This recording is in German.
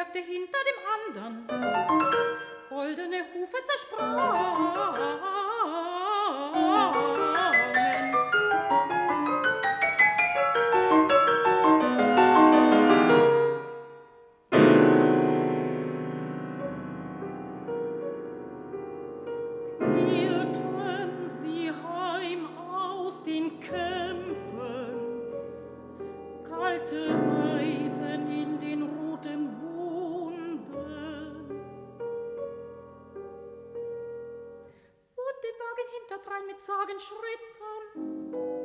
folgte hinter dem andern. Goldene Hufe zersprangen. Irrten sie da drein mit Sorgen Schritten.